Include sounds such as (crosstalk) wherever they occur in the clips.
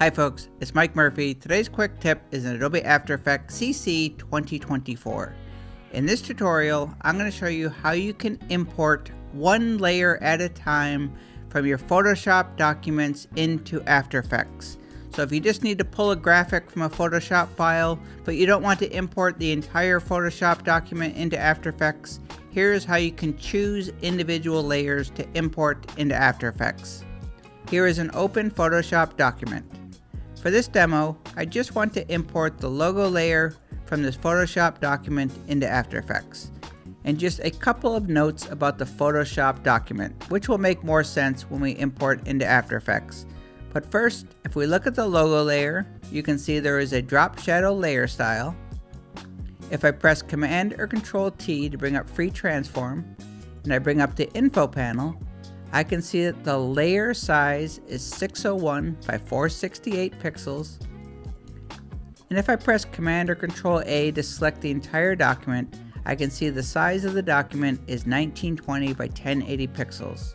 Hi folks, it's Mike Murphy. Today's quick tip is in Adobe After Effects CC 2024. In this tutorial, I'm going to show you how you can import one layer at a time from your Photoshop documents into After Effects. So if you just need to pull a graphic from a Photoshop file, but you don't want to import the entire Photoshop document into After Effects, here's how you can choose individual layers to import into After Effects. Here is an open Photoshop document. For this demo, I just want to import the logo layer from this Photoshop document into After Effects. And just a couple of notes about the Photoshop document, which will make more sense when we import into After Effects. But first, if we look at the logo layer, you can see there is a drop shadow layer style. If I press Command or Control T to bring up Free Transform, and I bring up the Info panel, I can see that the layer size is 601 by 468 pixels. And if I press Command or Control A to select the entire document, I can see the size of the document is 1920 by 1080 pixels.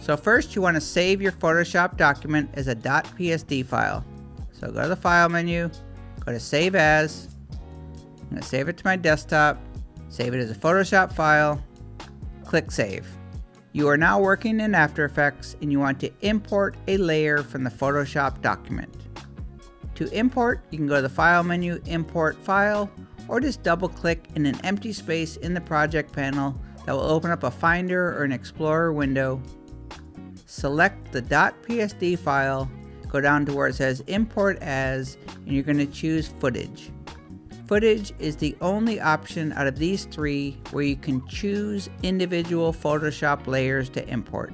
So first you want to save your Photoshop document as a .psd file. So go to the File menu, go to Save As, I'm going to save it to my desktop, save it as a Photoshop file, click Save. You are now working in After Effects and you want to import a layer from the Photoshop document. To import, you can go to the File menu, Import File, or just double click in an empty space in the project panel that will open up a Finder or an Explorer window. Select the .psd file, go down to where it says Import As, and you're going to choose Footage. Footage is the only option out of these three where you can choose individual Photoshop layers to import.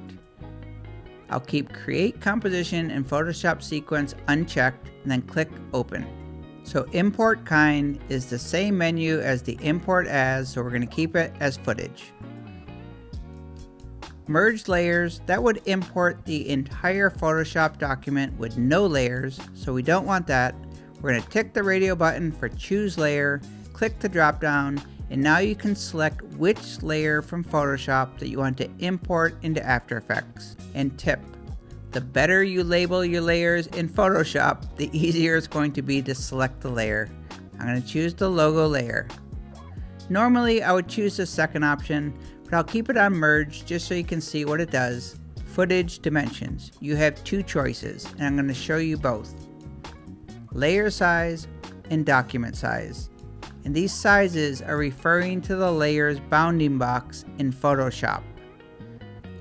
I'll keep Create Composition and Photoshop Sequence unchecked and then click Open. So Import Kind is the same menu as the Import As, so we're going to keep it as Footage. Merge layers, that would import the entire Photoshop document with no layers, so we don't want that. We're going to tick the radio button for choose layer, click the drop down, and now you can select which layer from Photoshop that you want to import into After Effects. And tip, the better you label your layers in Photoshop, the (laughs) easier it's going to be to select the layer. I'm going to choose the logo layer. Normally I would choose the second option, but I'll keep it on merge just so you can see what it does. Footage dimensions. You have two choices, and I'm going to show you both layer size, and document size. And these sizes are referring to the layer's bounding box in Photoshop.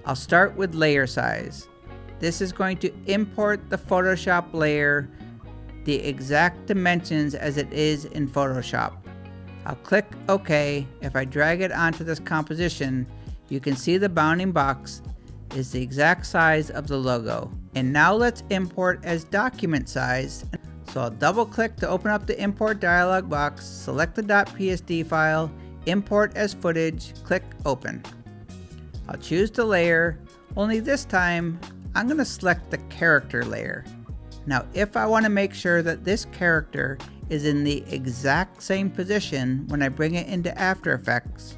I'll start with layer size. This is going to import the Photoshop layer the exact dimensions as it is in Photoshop. I'll click OK. If I drag it onto this composition, you can see the bounding box is the exact size of the logo. And now let's import as document size. So I'll double click to open up the import dialog box, select the .psd file, import as footage, click open. I'll choose the layer, only this time I'm going to select the character layer. Now if I want to make sure that this character is in the exact same position when I bring it into After Effects,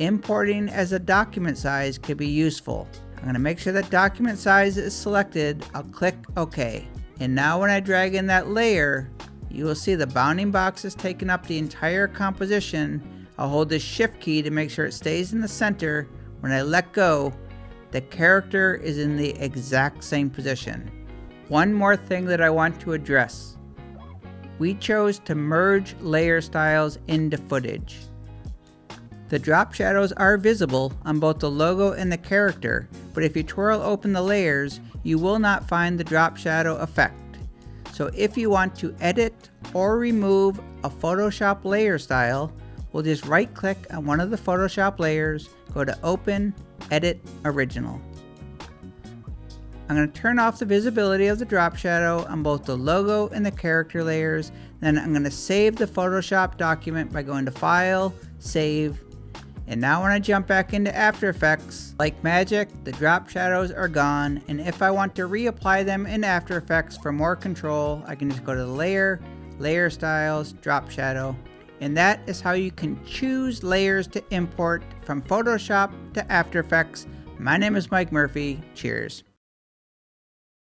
importing as a document size could be useful. I'm going to make sure that document size is selected, I'll click OK. And now when I drag in that layer, you will see the bounding box is taking up the entire composition. I'll hold the shift key to make sure it stays in the center. When I let go, the character is in the exact same position. One more thing that I want to address. We chose to merge layer styles into footage. The drop shadows are visible on both the logo and the character, but if you twirl open the layers, you will not find the drop shadow effect. So if you want to edit or remove a Photoshop layer style, we'll just right click on one of the Photoshop layers, go to Open, Edit Original. I'm going to turn off the visibility of the drop shadow on both the logo and the character layers. Then I'm going to save the Photoshop document by going to File, Save, and now when I jump back into After Effects, like magic, the drop shadows are gone, and if I want to reapply them in After Effects for more control, I can just go to the Layer, Layer Styles, Drop Shadow, and that is how you can choose layers to import from Photoshop to After Effects. My name is Mike Murphy. Cheers.